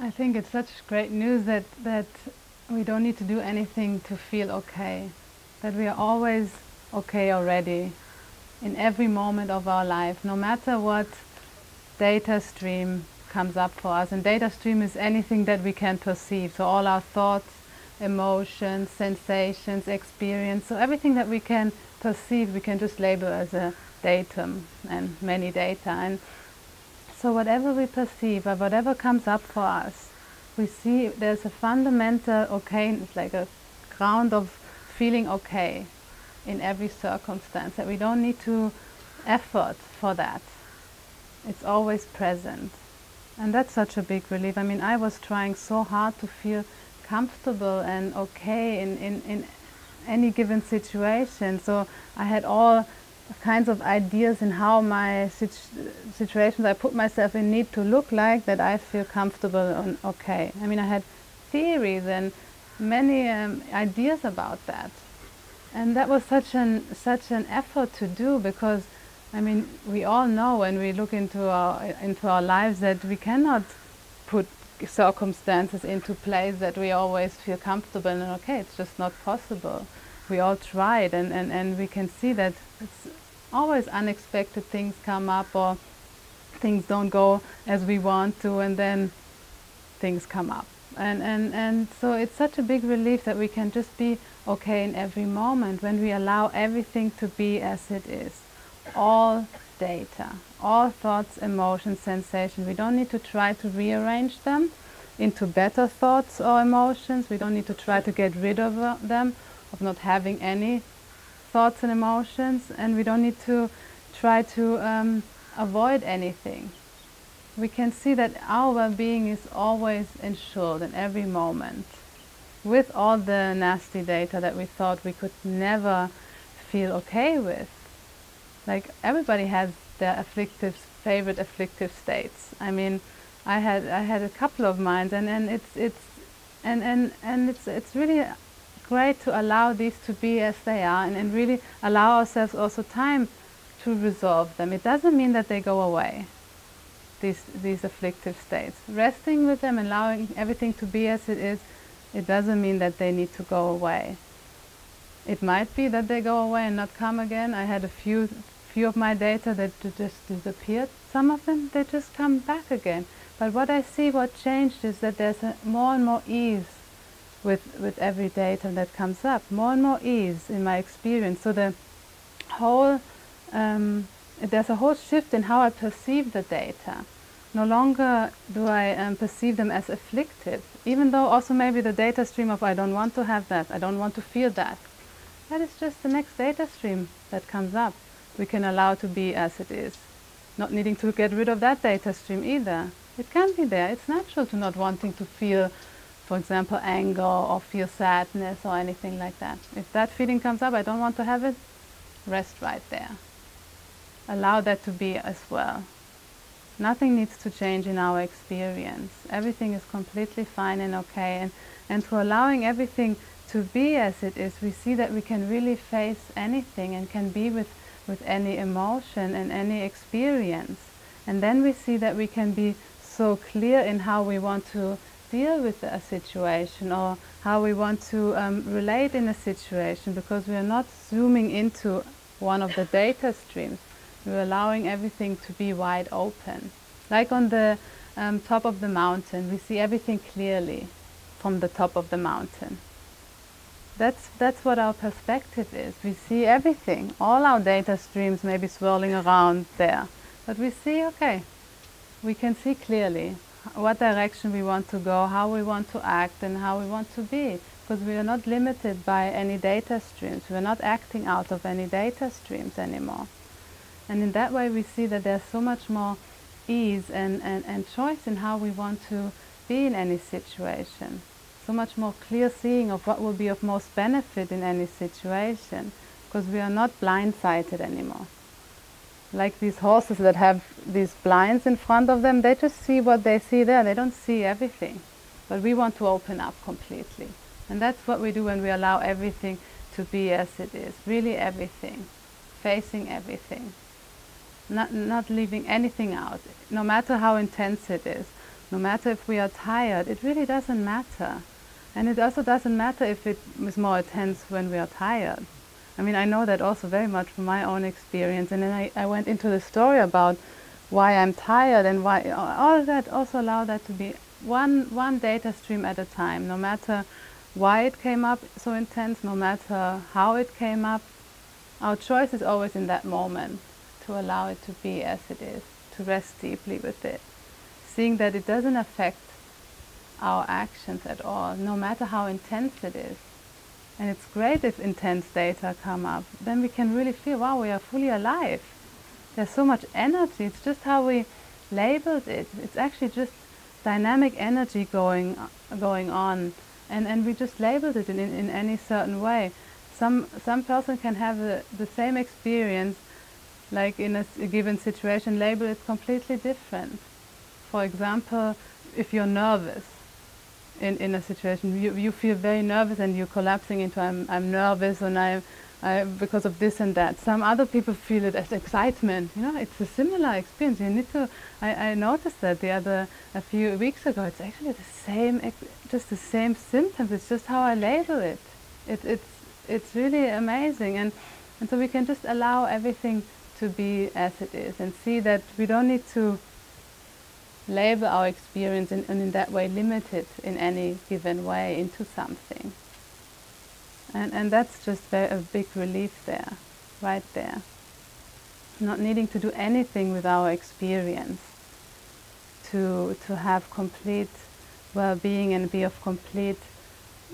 I think it's such great news that, that we don't need to do anything to feel okay, that we are always okay already in every moment of our life, no matter what data stream comes up for us. And data stream is anything that we can perceive, so all our thoughts, emotions, sensations, experience, so everything that we can perceive, we can just label as a datum and many data. And so whatever we perceive or whatever comes up for us, we see there's a fundamental okay, it's like a ground of feeling okay in every circumstance, that we don't need to effort for that. It's always present. And that's such a big relief. I mean, I was trying so hard to feel comfortable and okay in, in, in any given situation. So I had all kinds of ideas in how my situ situations I put myself in need to look like that I feel comfortable and okay. I mean, I had theories and many um, ideas about that, and that was such an such an effort to do because, I mean, we all know when we look into our into our lives that we cannot put circumstances into place that we always feel comfortable and okay. It's just not possible we all tried and, and, and we can see that it's always unexpected things come up or things don't go as we want to and then things come up. And, and, and so it's such a big relief that we can just be okay in every moment when we allow everything to be as it is. All data, all thoughts, emotions, sensations. We don't need to try to rearrange them into better thoughts or emotions. We don't need to try to get rid of uh, them of not having any thoughts and emotions and we don't need to try to um, avoid anything. We can see that our well-being is always ensured in every moment with all the nasty data that we thought we could never feel okay with. Like everybody has their afflictive, favorite afflictive states. I mean, I had I had a couple of mine, and, and it's it's and, and, and it's it's really great to allow these to be as they are and, and really allow ourselves also time to resolve them. It doesn't mean that they go away, these, these afflictive states. Resting with them, allowing everything to be as it is, it doesn't mean that they need to go away. It might be that they go away and not come again. I had a few, few of my data that just disappeared. Some of them, they just come back again. But what I see, what changed is that there's more and more ease with, with every data that comes up. More and more ease in my experience. So the whole, um, there's a whole shift in how I perceive the data. No longer do I um, perceive them as afflictive, even though also maybe the data stream of I don't want to have that, I don't want to feel that. That is just the next data stream that comes up. We can allow to be as it is, not needing to get rid of that data stream either. It can be there. It's natural to not wanting to feel for example, anger or feel sadness or anything like that. If that feeling comes up, I don't want to have it, rest right there. Allow that to be as well. Nothing needs to change in our experience. Everything is completely fine and okay. And, and through allowing everything to be as it is, we see that we can really face anything and can be with, with any emotion and any experience. And then we see that we can be so clear in how we want to deal with a situation or how we want to um, relate in a situation because we are not zooming into one of the data streams. We're allowing everything to be wide open. Like on the um, top of the mountain, we see everything clearly from the top of the mountain. That's, that's what our perspective is. We see everything. All our data streams may be swirling around there. But we see, okay, we can see clearly what direction we want to go, how we want to act, and how we want to be. Because we are not limited by any data streams. We are not acting out of any data streams anymore. And in that way, we see that there's so much more ease and, and, and choice in how we want to be in any situation. So much more clear seeing of what will be of most benefit in any situation. Because we are not blindsided anymore like these horses that have these blinds in front of them, they just see what they see there. They don't see everything. But we want to open up completely. And that's what we do when we allow everything to be as it is. Really everything. Facing everything. Not, not leaving anything out, no matter how intense it is. no matter if we are tired, it really doesn't matter. And it also doesn't matter if it is more intense when we are tired. I mean, I know that also very much from my own experience. And then I, I went into the story about why I'm tired and why all of that also allow that to be one, one data stream at a time, no matter why it came up so intense, no matter how it came up. Our choice is always in that moment to allow it to be as it is, to rest deeply with it, seeing that it doesn't affect our actions at all, no matter how intense it is. And it's great if intense data come up. Then we can really feel, wow, we are fully alive. There's so much energy. It's just how we labeled it. It's actually just dynamic energy going, uh, going on. And, and we just labeled it in, in, in any certain way. Some, some person can have the, the same experience, like in a, a given situation, label it completely different. For example, if you're nervous, in, in a situation. You, you feel very nervous and you're collapsing into I'm, I'm nervous and I'm, I, because of this and that. Some other people feel it as excitement. You know, it's a similar experience. You need to. I, I noticed that the other a few weeks ago. It's actually the same, just the same symptoms. It's just how I label it. it it's it's really amazing, and and so we can just allow everything to be as it is and see that we don't need to label our experience and, and in that way limit it in any given way into something. And, and that's just a big relief there, right there. Not needing to do anything with our experience to, to have complete well-being and be of complete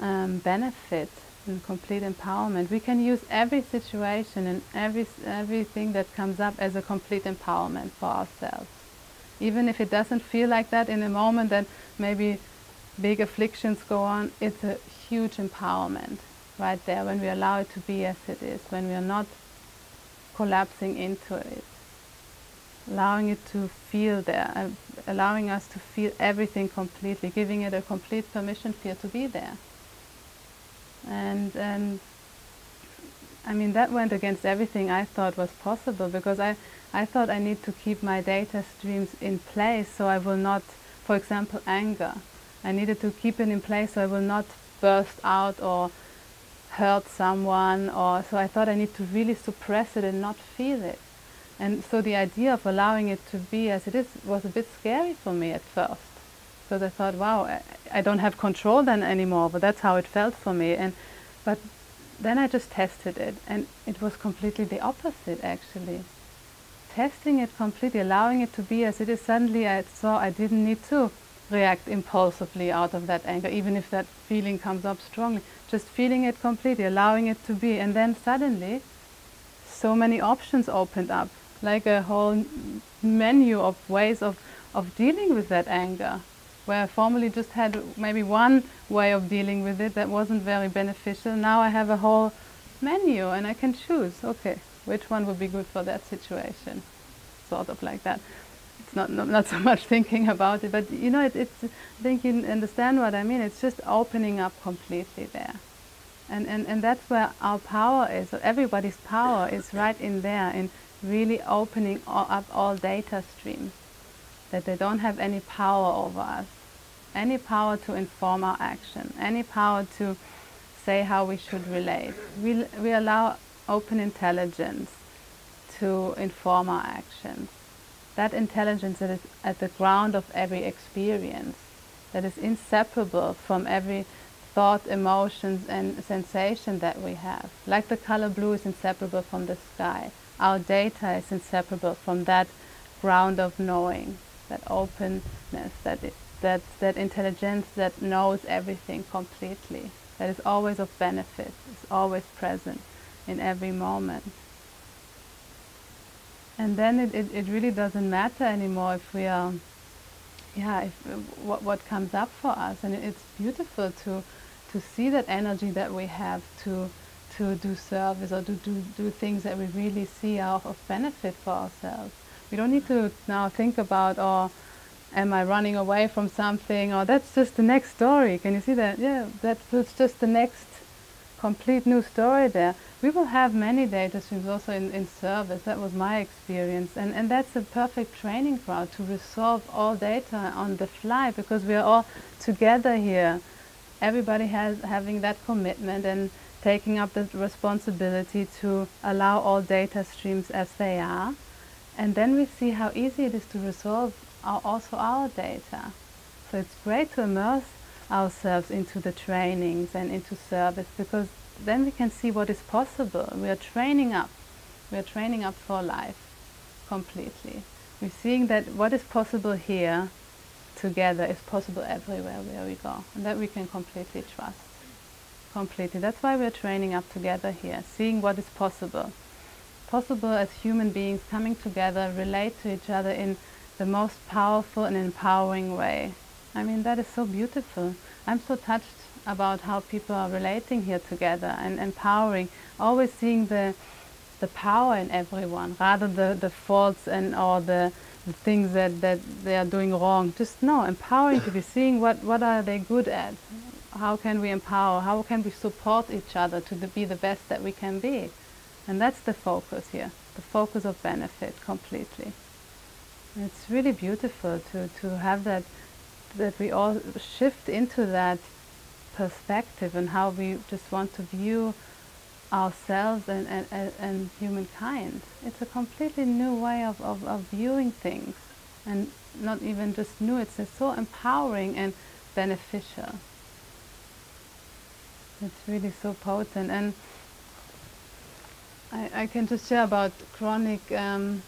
um, benefit and complete empowerment. We can use every situation and every, everything that comes up as a complete empowerment for ourselves even if it doesn't feel like that in a moment that maybe big afflictions go on, it's a huge empowerment right there when we allow it to be as it is, when we are not collapsing into it, allowing it to feel there, uh, allowing us to feel everything completely, giving it a complete permission feel to be there. And, and I mean, that went against everything I thought was possible because I, I thought I need to keep my data streams in place so I will not, for example, anger. I needed to keep it in place so I will not burst out or hurt someone or so I thought I need to really suppress it and not feel it. And so the idea of allowing it to be as it is was a bit scary for me at first. Because I thought, wow, I, I don't have control then anymore, but that's how it felt for me. And but then I just tested it and it was completely the opposite actually testing it completely, allowing it to be as it is, suddenly I saw I didn't need to react impulsively out of that anger, even if that feeling comes up strongly. Just feeling it completely, allowing it to be. And then suddenly, so many options opened up, like a whole menu of ways of, of dealing with that anger, where I formerly just had maybe one way of dealing with it that wasn't very beneficial. Now I have a whole menu and I can choose, okay, which one would be good for that situation? Sort of like that. It's not, not, not so much thinking about it, but you know, it, it's, I think you understand what I mean. It's just opening up completely there. And, and, and that's where our power is. Everybody's power is right in there, in really opening all, up all data streams. That they don't have any power over us, any power to inform our action, any power to say how we should relate. We, we allow open intelligence to inform our actions. That intelligence that is at the ground of every experience, that is inseparable from every thought, emotions and sensation that we have. Like the color blue is inseparable from the sky, our data is inseparable from that ground of knowing, that openness, that, that, that intelligence that knows everything completely, that is always of benefit, is always present in every moment. And then it, it, it really doesn't matter anymore if we are, yeah, if, what, what comes up for us. And it, it's beautiful to, to see that energy that we have to, to do service or to do, do things that we really see are of benefit for ourselves. We don't need to now think about, oh, am I running away from something, or that's just the next story. Can you see that? Yeah, that that's just the next complete new story there. We will have many data streams also in, in service. That was my experience. And, and that's a perfect training ground to resolve all data on the fly because we are all together here. Everybody has having that commitment and taking up the responsibility to allow all data streams as they are. And then we see how easy it is to resolve our, also our data. So it's great to immerse ourselves into the trainings and into service because then we can see what is possible. We are training up. We are training up for life completely. We're seeing that what is possible here together is possible everywhere where we go and that we can completely trust. Completely. That's why we're training up together here, seeing what is possible. Possible as human beings coming together, relate to each other in the most powerful and empowering way. I mean, that is so beautiful. I'm so touched about how people are relating here together and empowering, always seeing the, the power in everyone rather the, the faults and or the, the things that, that they are doing wrong. Just no, empowering to be seeing what, what are they good at. How can we empower? How can we support each other to the, be the best that we can be? And that's the focus here, the focus of benefit completely. And it's really beautiful to, to have that that we all shift into that perspective and how we just want to view ourselves and, and, and, humankind. It's a completely new way of, of, of viewing things and not even just new, it's just so empowering and beneficial. It's really so potent and I, I can just share about chronic um,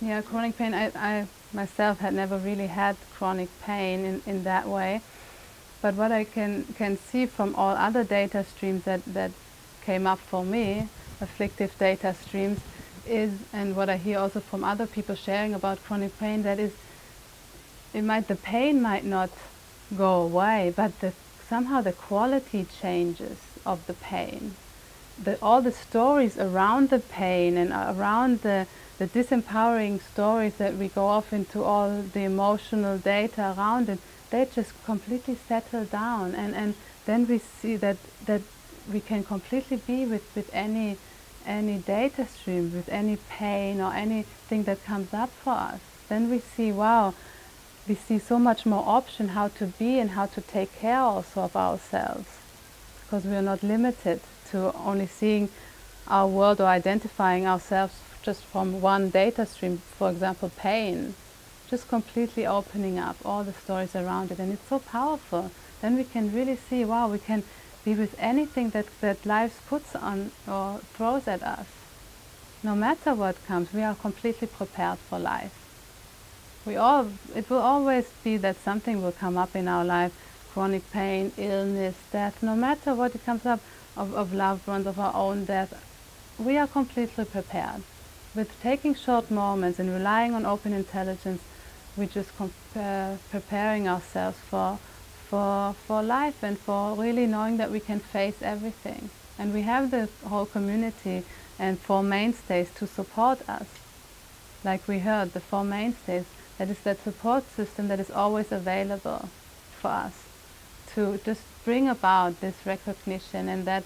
yeah, chronic pain, I, I myself had never really had chronic pain in, in that way. But what I can, can see from all other data streams that, that came up for me, afflictive data streams, is, and what I hear also from other people sharing about chronic pain, that is, it might, the pain might not go away, but the, somehow the quality changes of the pain. The, all the stories around the pain and around the, the disempowering stories that we go off into all the emotional data around it, they just completely settle down and, and then we see that, that we can completely be with, with any, any data stream, with any pain or anything that comes up for us. Then we see, wow, we see so much more option how to be and how to take care also of ourselves because we are not limited to only seeing our world or identifying ourselves just from one data stream, for example, pain, just completely opening up all the stories around it. And it's so powerful. Then we can really see, wow, we can be with anything that, that life puts on or throws at us. No matter what comes, we are completely prepared for life. We all, it will always be that something will come up in our life, chronic pain, illness, death, no matter what it comes up of, of loved ones, of our own death, we are completely prepared with taking short moments and relying on open intelligence, we're just uh, preparing ourselves for, for, for life and for really knowing that we can face everything. And we have the whole community and four mainstays to support us. Like we heard, the four mainstays, that is that support system that is always available for us to just bring about this recognition and that,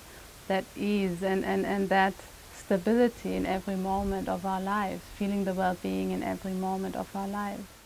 that ease and, and, and that stability in every moment of our lives, feeling the well-being in every moment of our lives.